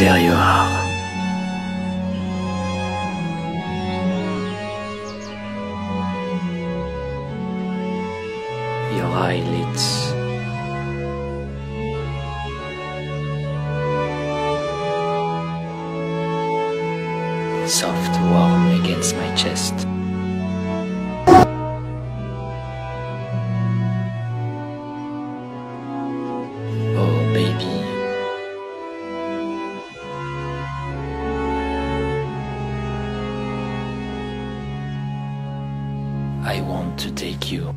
there you are. Your eyelids. Soft, warm against my chest. I want to take you